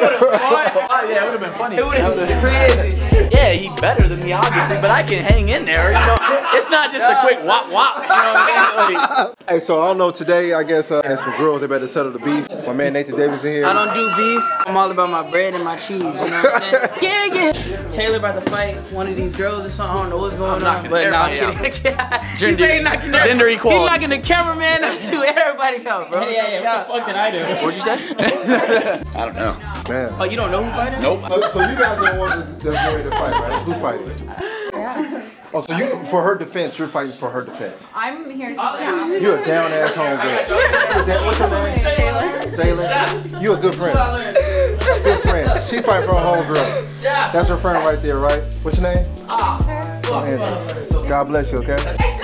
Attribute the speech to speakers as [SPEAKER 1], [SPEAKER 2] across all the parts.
[SPEAKER 1] would have fought.
[SPEAKER 2] Oh, yeah, it would have been funny.
[SPEAKER 1] It would have been crazy.
[SPEAKER 2] Yeah, he better than me, obviously, but I can hang in there. You know, it's not just a quick wop wop. You know what I mean? Like,
[SPEAKER 3] Hey, so I don't know. Today, I guess, uh, and some girls, they better settle the beef. My man Nathan Davis in here.
[SPEAKER 1] I don't do beef. I'm all about my bread and my cheese. You know what I'm saying? yeah, yeah. Tayler about to fight one of these girls or something. I don't know what's going
[SPEAKER 2] I'm
[SPEAKER 1] on. But no, I'm kidding.
[SPEAKER 2] Gender-
[SPEAKER 1] said he's knocking the-
[SPEAKER 2] gender
[SPEAKER 1] He's
[SPEAKER 2] equality.
[SPEAKER 1] knocking the cameraman up to everybody else, bro.
[SPEAKER 4] Yeah, Yeah, yeah, what the fuck did I do?
[SPEAKER 2] what'd you say? I don't know.
[SPEAKER 3] Man.
[SPEAKER 1] Oh, you don't know who fighting?
[SPEAKER 2] Nope.
[SPEAKER 3] So, so you guys are the ones that's, that's ready to fight, right? Who's fighting? Oh, so you, for her defense, you're fighting for her defense.
[SPEAKER 5] I'm here.
[SPEAKER 3] To You're a down ass homegirl. Is that- What's your name? Jalen. You a good friend. Good friend. She fighting for her homegirl. That's her friend right there, right? What's your name? Ah, Andrew. God bless you, okay?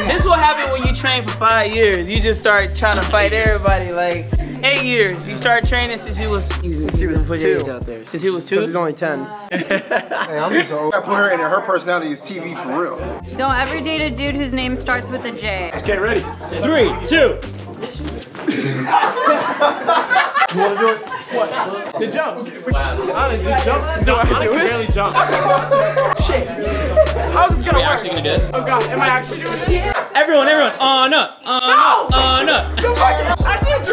[SPEAKER 1] This is what happened when you train for five years. You just start trying to fight everybody. Like eight years. You started training since you was since you was put your age out there. Since you was two.
[SPEAKER 6] He's only 10.
[SPEAKER 3] Hey, I'm just old. I put her in. Her personality is TV for real.
[SPEAKER 5] Don't ever date a dude whose name starts with a J.
[SPEAKER 4] Okay, ready? Three, two.
[SPEAKER 3] You want to do it?
[SPEAKER 4] The jump. I just jump. Do I do it? barely jump. Shit. How's this gonna work? actually gonna do this? Oh god, am I actually doing this? Everyone, everyone, on up, on up, on up.
[SPEAKER 1] I did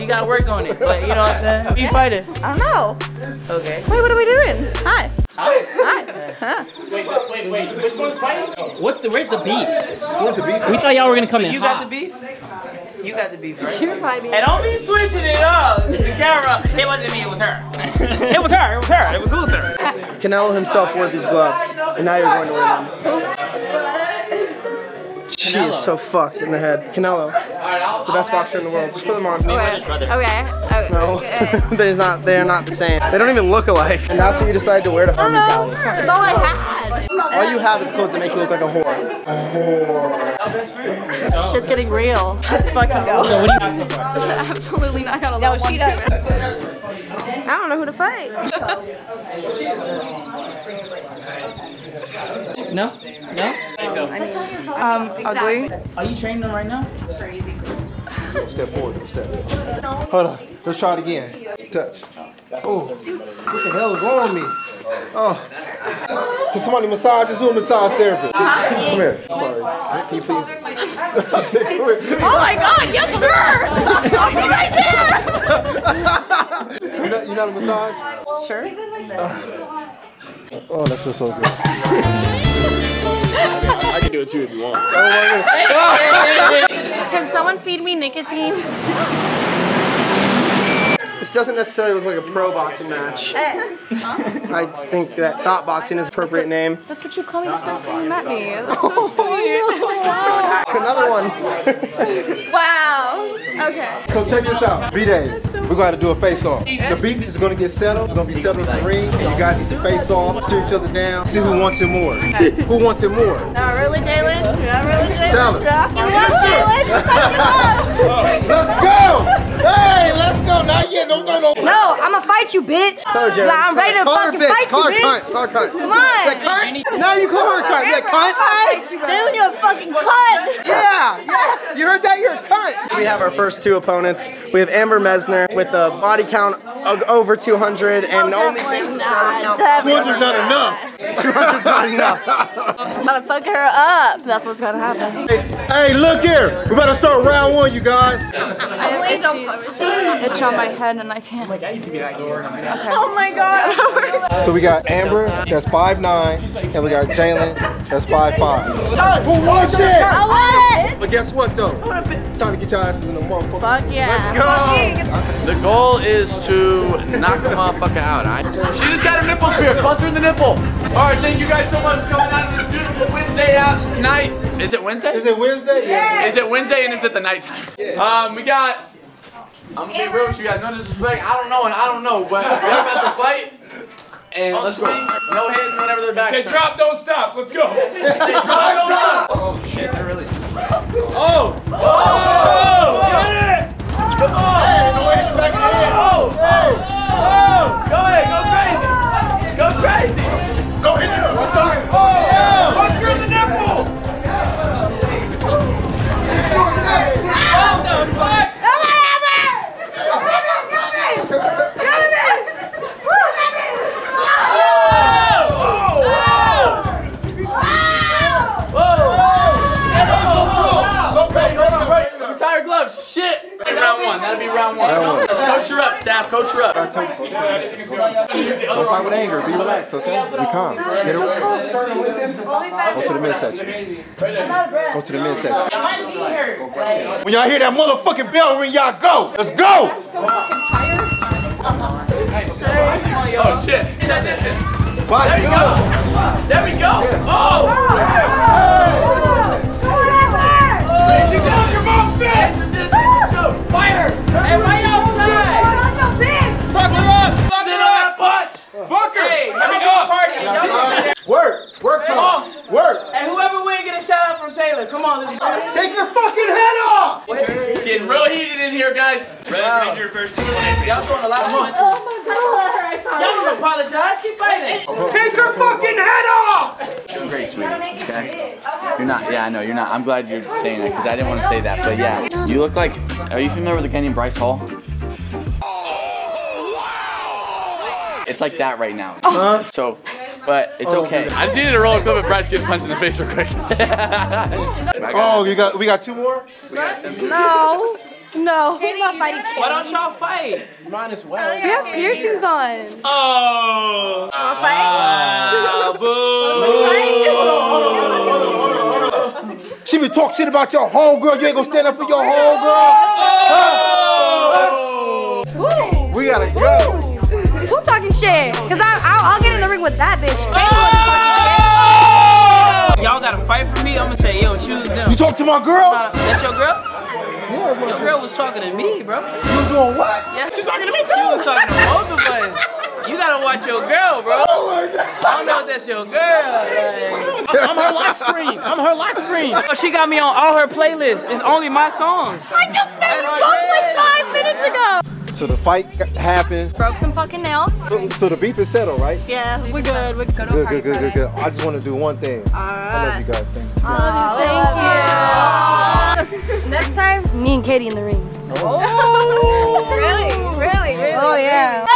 [SPEAKER 1] you gotta work on it. But you know what I'm saying? You fighting.
[SPEAKER 5] I don't know.
[SPEAKER 1] Okay.
[SPEAKER 5] Wait, what are we doing? Hi. Hi. Huh.
[SPEAKER 4] Wait, wait, wait. Which one's fighting? What's the? Where's the beef?
[SPEAKER 3] Where's the beef?
[SPEAKER 4] We thought y'all were gonna come in.
[SPEAKER 1] You got the beef? You got the beef, right?
[SPEAKER 5] You're fighting.
[SPEAKER 1] And don't be switching it up. The camera. It wasn't me, it was her.
[SPEAKER 4] It was her. It was her. It was Luther.
[SPEAKER 6] Canelo himself wore these gloves, and now you're going to wear them. She is so fucked in the head. Canelo, the best boxer in the world. Just put them on.
[SPEAKER 5] Okay. Okay. okay.
[SPEAKER 6] No,
[SPEAKER 5] okay.
[SPEAKER 6] they're not. They're not the same. They don't even look alike. And that's what you decided to wear to
[SPEAKER 5] I don't
[SPEAKER 6] Harmon
[SPEAKER 5] know.
[SPEAKER 6] Town.
[SPEAKER 5] That's all I had.
[SPEAKER 6] All you have is clothes that make you look like a whore.
[SPEAKER 5] Shit's getting real. Let's fucking go.
[SPEAKER 4] So what do you got?
[SPEAKER 5] Absolutely not gonna no, she does. I don't know who to fight.
[SPEAKER 4] No? No?
[SPEAKER 5] Um, ugly.
[SPEAKER 1] Are you training them right now?
[SPEAKER 3] Step forward. Step. Hold on. Let's try it again. Touch. Oh, what the hell is wrong with me? Oh. Can somebody massage this? Who a massage therapist? Come here. Sorry. Can you please? I said, come here.
[SPEAKER 5] Oh my god, yes sir! I'll be right there!
[SPEAKER 3] You know, you know the massage?
[SPEAKER 5] Sure.
[SPEAKER 3] Oh, that feels so good.
[SPEAKER 2] I can do it too if you want.
[SPEAKER 5] Can someone feed me nicotine?
[SPEAKER 6] This doesn't necessarily look like a pro boxing match. Eh. I think that thought boxing is appropriate name.
[SPEAKER 5] That's what you called me the first time you met me. That's so oh, sweet.
[SPEAKER 6] Another one.
[SPEAKER 5] wow. Okay.
[SPEAKER 3] So check this out. B-Day, we're going to do a face-off. The beef is going to get settled. It's going to be settled in the ring. And you guys need to face off, steer each other down, see who wants it more. Who wants it more?
[SPEAKER 5] Not really, Jalen. Not really, Jalen.
[SPEAKER 3] Tell him.
[SPEAKER 5] Yes, Jalen.
[SPEAKER 3] Let's go! Hey, let's go. Not yet. Don't throw no.
[SPEAKER 5] No, I'm gonna fight you, bitch.
[SPEAKER 6] Tell her, Jared.
[SPEAKER 5] Nah, I'm ready to
[SPEAKER 3] Call
[SPEAKER 5] fucking
[SPEAKER 3] bitch.
[SPEAKER 5] fight
[SPEAKER 3] Call her
[SPEAKER 5] you,
[SPEAKER 3] cunt.
[SPEAKER 5] bitch.
[SPEAKER 3] Call her cunt.
[SPEAKER 5] Come on.
[SPEAKER 3] That cunt? Now you call her a cunt. That cunt?
[SPEAKER 5] Jalen, you're a fucking cunt.
[SPEAKER 3] Yeah, yeah. You heard that? You're a cunt.
[SPEAKER 6] We have our first two opponents. We have Amber Mesner with a body count of over 200 and oh, only
[SPEAKER 5] Definitely not. Definitely
[SPEAKER 3] 200's not enough.
[SPEAKER 6] 200's not enough.
[SPEAKER 5] I'm gonna fuck her up. That's what's gonna happen.
[SPEAKER 3] Hey, look here. We better start round one, you guys.
[SPEAKER 5] I have itchies. Itch on my head and I can't. Like I used to be that Oh my god.
[SPEAKER 3] So we got Amber, that's 5'9", and we got Jalen, that's 5'5". Who wants it?
[SPEAKER 5] I want it.
[SPEAKER 3] But guess what though? Time to get your asses in the motherfucker.
[SPEAKER 5] Fuck yeah.
[SPEAKER 3] Let's go.
[SPEAKER 2] The goal is to knock the motherfucker out, alright? She just got her nipples pierced. Punch her in the nipple. Alright, thank you guys so much for coming out on this beautiful Wednesday out night. Is it Wednesday?
[SPEAKER 3] Is it Wednesday? Yeah.
[SPEAKER 2] Is it Wednesday and is it the nighttime? Um, we got. I'm gonna be real with you guys. No disrespect. I don't know and I don't know, but we're about to fight. And let's go. No hitting whenever they're back.
[SPEAKER 4] Okay, drop, don't stop. Let's go.
[SPEAKER 2] Oh
[SPEAKER 4] shit, they're really. Oh! Oh! Get it! Come on!
[SPEAKER 3] Hey, no way, back head.
[SPEAKER 4] Oh! Oh!
[SPEAKER 2] Go ahead, go crazy. Go crazy. Coach her up.
[SPEAKER 3] Don't fight with anger. Be relaxed, okay? Be calm. Get her. Go to the midsection. Go to the midsection. When y'all hear that motherfucking bell ring, y'all go. Let's go.
[SPEAKER 2] Oh shit! Check distance.
[SPEAKER 3] Body
[SPEAKER 2] There you
[SPEAKER 3] good.
[SPEAKER 2] go. There we go. Oh!
[SPEAKER 1] Y'all throwing a lot of punches. Y'all don't apologize. Keep fighting.
[SPEAKER 3] Take her fucking head off.
[SPEAKER 2] You're great, sweetie. Okay. You're not. Yeah, I know you're not. I'm glad you're saying that because I didn't want to say that, but yeah, you look like. Are you familiar with the guy named Bryce Hall? Oh, it's like that right now. So, but it's oh. okay. I just needed to roll a clip of Bryce getting punched in the face real quick.
[SPEAKER 3] Oh, you got. We got two more.
[SPEAKER 5] No. No. I'm not fighting.
[SPEAKER 1] Why don't y'all fight?
[SPEAKER 4] Mine as well.
[SPEAKER 5] We have piercings on.
[SPEAKER 1] Oh.
[SPEAKER 5] Wanna ah,
[SPEAKER 3] She been talk shit about your homegirl. You ain't gonna stand up for your homegirl. Oh.
[SPEAKER 5] fight? Woo.
[SPEAKER 3] We gotta go.
[SPEAKER 5] Who talking shit? Cause I, I'll, I'll get in the ring with that bitch. Oh.
[SPEAKER 1] Y'all gotta fight for me. I'm gonna say, yo, choose them.
[SPEAKER 3] You talk to my girl.
[SPEAKER 1] That's your girl? Your girl was talking to me, bro.
[SPEAKER 3] You doing what?
[SPEAKER 1] Yeah, she's talking to me too. She was talking to both of us. You gotta watch your girl, bro. Oh I don't know if that's your girl. Like,
[SPEAKER 4] I'm her lock screen. I'm her lock screen.
[SPEAKER 1] oh, she got me on all her playlists. It's only my songs.
[SPEAKER 5] I just made this post like five minutes ago.
[SPEAKER 3] So the fight happened.
[SPEAKER 5] Broke some fucking nails.
[SPEAKER 3] So, so the beef is settled, right?
[SPEAKER 5] Yeah, we're good. We're good.
[SPEAKER 3] Good, good, good, good, good. I just want to do one thing. I love you guys. Thank you.
[SPEAKER 5] Thank you. Next time, me and Katie in the ring.
[SPEAKER 3] Oh.
[SPEAKER 5] really? Really? Really? Oh yeah.